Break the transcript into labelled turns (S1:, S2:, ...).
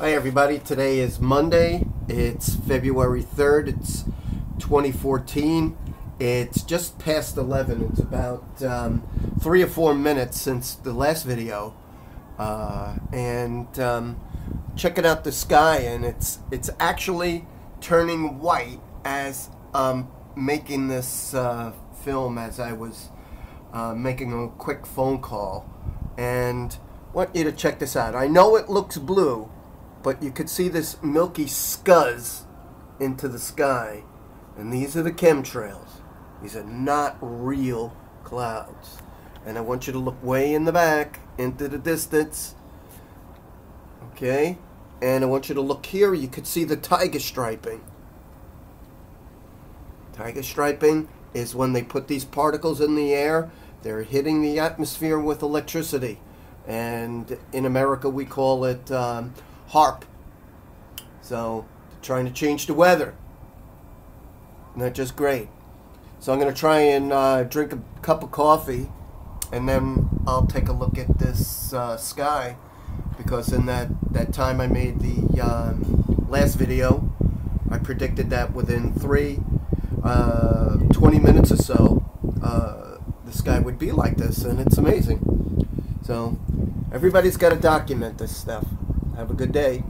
S1: Hi everybody, today is Monday. It's February 3rd. It's 2014. It's just past 11. It's about um, three or four minutes since the last video. Uh, and um, checking out the sky and it's it's actually turning white as I'm making this uh, film as I was uh, making a quick phone call. And want you to check this out. I know it looks blue, but you could see this milky scuzz into the sky. And these are the chemtrails. These are not real clouds. And I want you to look way in the back, into the distance. Okay? And I want you to look here. You could see the tiger striping. Tiger striping is when they put these particles in the air, they're hitting the atmosphere with electricity. And in America, we call it um, HAARP. So, trying to change the weather. Not just great. So, I'm going to try and uh, drink a cup of coffee and then I'll take a look at this uh, sky because in that, that time I made the um, last video, I predicted that within three, uh, 20 minutes or so, uh, the sky would be like this, and it's amazing. So, everybody's got to document this stuff. Have a good day.